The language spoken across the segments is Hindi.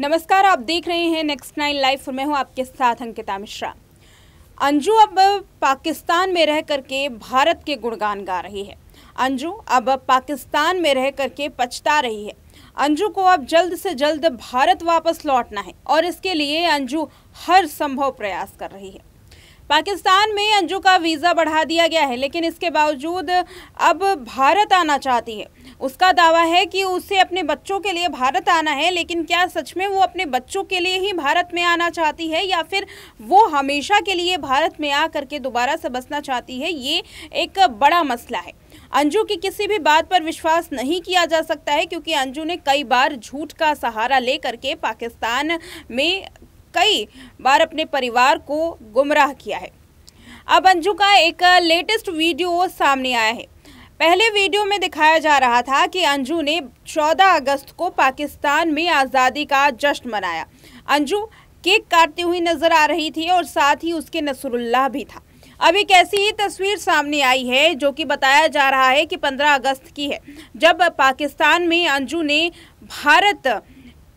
नमस्कार, आप देख रहे हैं नेक्स्ट नाइन लाइफ और मैं हूँ आपके साथ अंकिता मिश्रा। अंजू अब पाकिस्तान में रह करके भारत के गुणगान गा रही है। अंजू अब पाकिस्तान में रह करके पछता रही है। अंजू को अब जल्द से जल्द भारत वापस लौटना है और इसके लिए अंजू हर संभव प्रयास कर रही है। पाकिस्तान में अंजू का वीज़ा बढ़ा दिया गया है, लेकिन इसके बावजूद अब भारत आना चाहती है। उसका दावा है कि उसे अपने बच्चों के लिए भारत आना है, लेकिन क्या सच में वो अपने बच्चों के लिए ही भारत में आना चाहती है, या फिर वो हमेशा के लिए भारत में आ करके दोबारा से बसना चाहती है, ये एक बड़ा मसला है। अंजू की किसी भी बात पर विश्वास नहीं किया जा सकता है, क्योंकि अंजू ने कई बार झूठ का सहारा लेकर के पाकिस्तान में कई बार अपने परिवार को गुमराह किया है। अब अंजू का एक लेटेस्ट वीडियो सामने आया है। पहले वीडियो में दिखाया जा रहा था कि अंजू ने 14 अगस्त को पाकिस्तान में आज़ादी का जश्न मनाया। अंजू केक काटती हुई नज़र आ रही थी और साथ ही उसके नसरुल्लाह भी था। अब एक ऐसी ही तस्वीर सामने आई है जो कि बताया जा रहा है कि 15 अगस्त की है, जब पाकिस्तान में अंजू ने भारत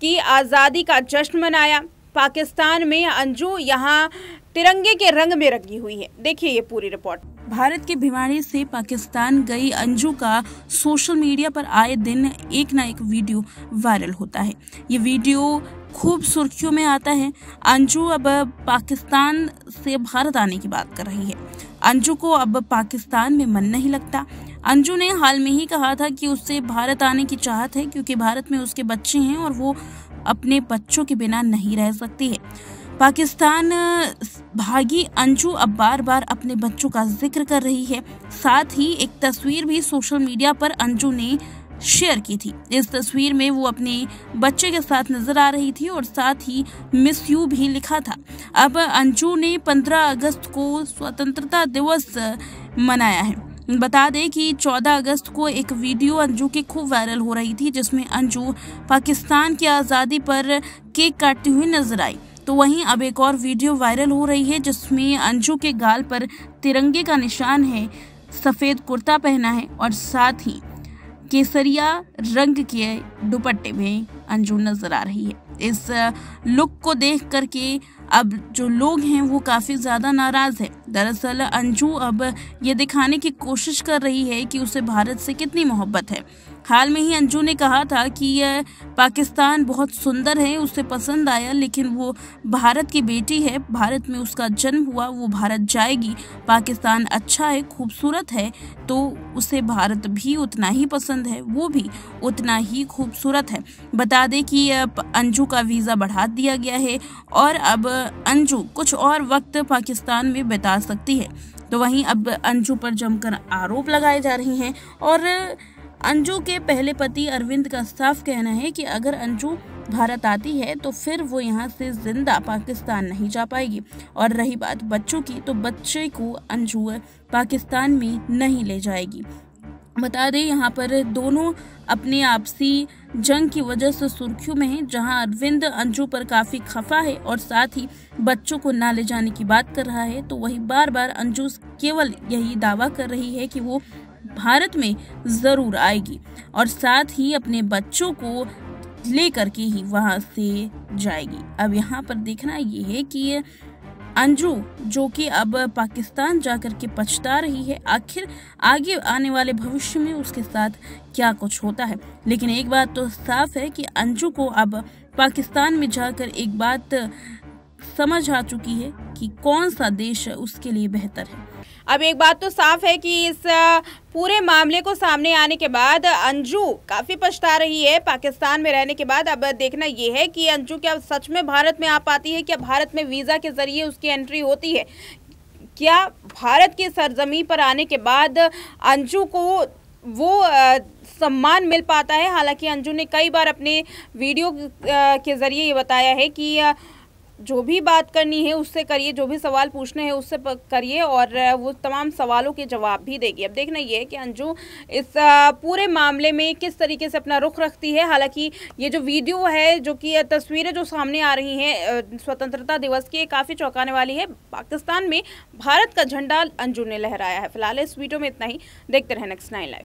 की आज़ादी का जश्न मनाया। पाकिस्तान में अंजू यहाँ तिरंगे के रंग में रंगी हुई है। देखिए ये पूरी रिपोर्ट। भारत के भिवाड़ी से पाकिस्तान गई अंजू का सोशल मीडिया पर आए दिन एक ना एक वीडियो वायरल होता है। ये वीडियो खूब सुर्खियों में आता है। अंजू अब पाकिस्तान से भारत आने की बात कर रही है। अंजू को अब पाकिस्तान में मन नहीं लगता। अंजू ने हाल में ही कहा था कि उससे भारत आने की चाहत है, क्योंकि भारत में उसके बच्चे हैं और वो अपने बच्चों के बिना नहीं रह सकती है। पाकिस्तान, भागी अंजू अब बार बार अपने बच्चों का ज़िक्र कर रही है। साथ ही एक तस्वीर भी सोशल मीडिया पर अंजू ने शेयर की थी। इस तस्वीर में वो अपने बच्चे के साथ नज़र आ रही थी और साथ ही मिस यू भी लिखा था। अब अंजू ने 15 अगस्त को स्वतंत्रता दिवस मनाया है। बता दें कि 14 अगस्त को एक वीडियो अंजू की खूब वायरल हो रही थी, जिसमें अंजू पाकिस्तान की आज़ादी पर केक काटती हुई नज़र आई। तो वहीं अब एक और वीडियो वायरल हो रही है, जिसमें अंजू के गाल पर तिरंगे का निशान है, सफ़ेद कुर्ता पहना है और साथ ही केसरिया रंग के दुपट्टे में अंजू नज़र आ रही है। इस लुक को देख करके अब जो लोग हैं वो काफ़ी ज़्यादा नाराज़ है। दरअसल अंजू अब ये दिखाने की कोशिश कर रही है कि उसे भारत से कितनी मोहब्बत है। हाल में ही अंजू ने कहा था कि यह पाकिस्तान बहुत सुंदर है, उसे पसंद आया, लेकिन वो भारत की बेटी है। भारत में उसका जन्म हुआ, वो भारत जाएगी। पाकिस्तान अच्छा है, खूबसूरत है तो उसे भारत भी उतना ही पसंद है, वो भी उतना ही खूबसूरत है। बता दें कि अंजू का वीज़ा बढ़ा दिया गया है, और अब अंजू कुछ और वक्त पाकिस्तान में बिता सकती है। तो वहीं अब अंजू पर जमकर आरोप लगाए जा रहे हैं, और अंजू के पहले पति अरविंद का साफ़ कहना है कि अगर अंजू भारत आती है तो फिर वो यहाँ से ज़िंदा पाकिस्तान नहीं जा पाएगी। और रही बात बच्चों की तो बच्चे को अंजू पाकिस्तान में नहीं ले जाएगी। बता दें, यहाँ पर दोनों अपने आपसी जंग की वजह से सुर्खियों में है, जहाँ अरविंद अंजू पर काफ़ी खफा है और साथ ही बच्चों को ना ले जाने की बात कर रहा है तो वही बार बार अंजू केवल यही दावा कर रही है कि वो भारत में ज़रूर आएगी और साथ ही अपने बच्चों को लेकर के ही वहाँ से जाएगी। अब यहाँ पर देखना ये है कि अंजू, जो कि अब पाकिस्तान जाकर के पछता रही है, आखिर आगे आने वाले भविष्य में उसके साथ क्या कुछ होता है? लेकिन एक बात तो साफ़ है कि अंजू को अब पाकिस्तान में जाकर एक बात समझ आ चुकी है कि कौन सा देश उसके लिए बेहतर है। अब एक बात तो साफ़ है कि इस पूरे मामले को सामने आने के बाद अंजू काफ़ी पछता रही है। पाकिस्तान में रहने के बाद अब देखना यह है कि अंजू क्या सच में भारत में आ पाती है? क्या भारत में वीज़ा के ज़रिए उसकी एंट्री होती है? क्या भारत की सरजमी पर आने के बाद अंजू को वो सम्मान मिल पाता है? हालाँकि अंजू ने कई बार अपने वीडियो के ज़रिए ये बताया है कि जो भी बात करनी है उससे करिए, जो भी सवाल पूछने हैं उससे करिए और वो तमाम सवालों के जवाब भी देगी। अब देखना ये है कि अंजू, इस पूरे मामले में किस तरीके से अपना रुख रखती है? हालाँकि ये जो वीडियो है, जो कि तस्वीरें जो सामने आ रही हैं स्वतंत्रता दिवस की काफ़ी चौंकाने वाली है। पाकिस्तान में भारत का झंडा अंजू ने लहराया है। फ़िलहाल इस वीडियो में इतना ही। देखते रहे नेक्स्ट नाइन लाइव